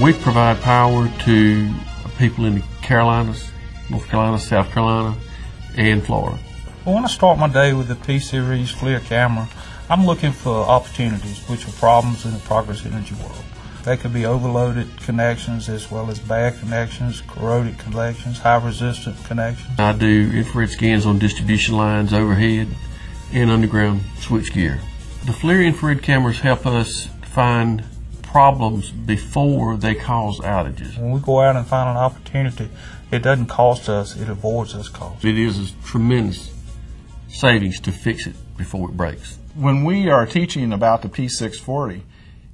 We provide power to people in the Carolinas, North Carolina, South Carolina, and Florida. Well, when I start my day with the P-Series FLIR camera, I'm looking for opportunities, which are problems in the Progress Energy world. They could be overloaded connections as well as bad connections, corroded connections, high resistant connections. I do infrared scans on distribution lines overhead and underground switchgear. The FLIR infrared cameras help us find problems before they cause outages. When we go out and find an opportunity, it doesn't cost us, it avoids us cost. It is a tremendous savings to fix it before it breaks. When we are teaching about the P640,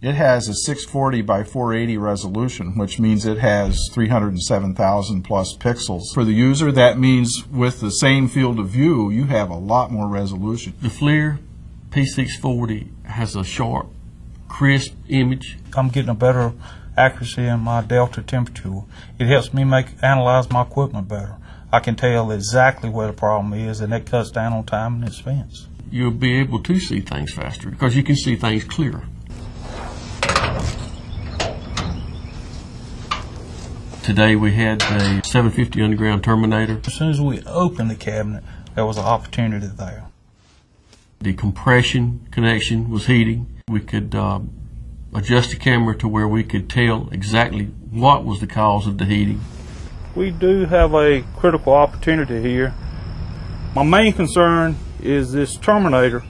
it has a 640 by 480 resolution, which means it has 307,000 plus pixels. For the user, that means with the same field of view, you have a lot more resolution. The FLIR P640 has a sharp, crisp image. I'm getting a better accuracy in my delta temperature. It helps me make analyze my equipment better. I can tell exactly where the problem is, and that cuts down on time and expense. You'll be able to see things faster because you can see things clearer. Today we had a 750 underground terminator. As soon as we opened the cabinet, there was an opportunity there. The compression connection was heating. We could uh, adjust the camera to where we could tell exactly what was the cause of the heating. We do have a critical opportunity here. My main concern is this terminator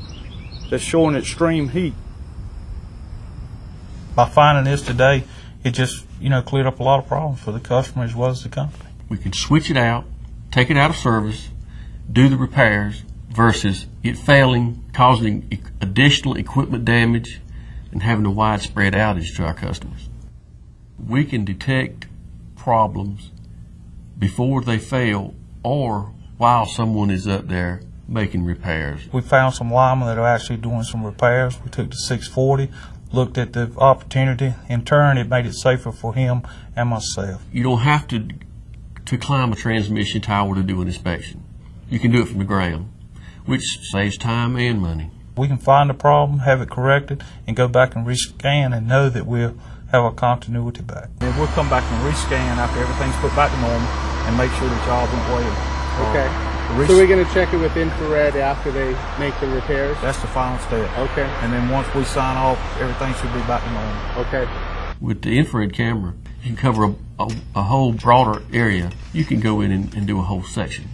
that's showing extreme heat. By finding this today, it just you know cleared up a lot of problems for the customer as well as the company. We can switch it out, take it out of service, do the repairs versus it failing, causing additional equipment damage, and having a widespread outage to our customers. We can detect problems before they fail or while someone is up there making repairs. We found some linemen that are actually doing some repairs. We took the 640, looked at the opportunity. In turn, it made it safer for him and myself. You don't have to to climb a transmission tower to do an inspection. You can do it from the ground, which saves time and money. We can find a problem, have it corrected, and go back and rescan and know that we'll have a continuity back. And we'll come back and rescan after everything's put back to normal and make sure the job went well. Okay. Uh, res- So we're going to check it with infrared after they make the repairs? That's the final step. Okay. And then once we sign off, everything should be back to normal. Okay. With the infrared camera, you can cover a, a, a whole broader area. You can go in and, and do a whole section.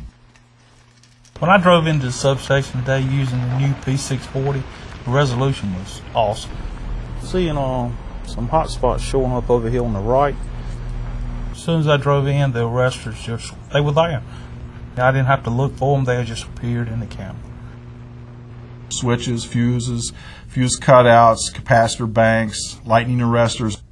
When I drove into the substation today using the new P640, the resolution was awesome. Seeing uh, some hot spots showing up over here on the right. As soon as I drove in, the arresters just, they were there. I didn't have to look for them, they just appeared in the camera. Switches, fuses, fuse cutouts, capacitor banks, lightning arresters.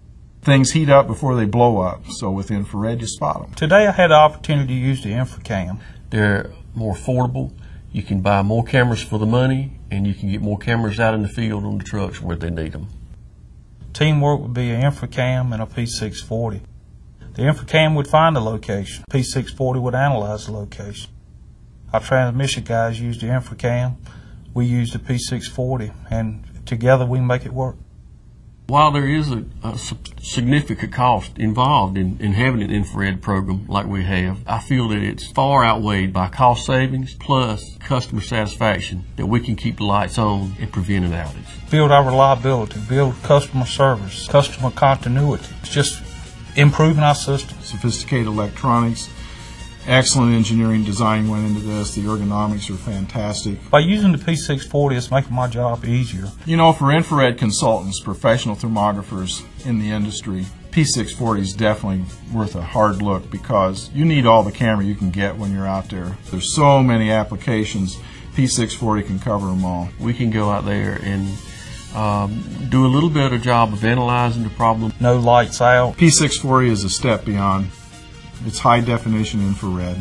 Things heat up before they blow up, so with infrared you spot them. Today I had the opportunity to use the InfraCam. They're more affordable. You can buy more cameras for the money, and you can get more cameras out in the field on the trucks where they need them. Teamwork would be an InfraCam and a P640. The InfraCam would find the location. P640 would analyze the location. Our transmission guys use the InfraCam. We use the P640, and together we make it work. While there is a significant cost involved in, in having an infrared program like we have, I feel that it's far outweighed by cost savings plus customer satisfaction that we can keep the lights on and prevent an outage. Build our reliability, build customer service, customer continuity. It's just improving our system. Sophisticated electronics, excellent engineering design went into this. The ergonomics are fantastic. By using the P640, it's making my job easier. You know, for infrared consultants, professional thermographers in the industry, P640 is definitely worth a hard look because you need all the camera you can get when you're out there. There's so many applications. P640 can cover them all. We can go out there and um, do a little better job of analyzing the problem No lights out. P640 is a step beyond. It's high definition infrared.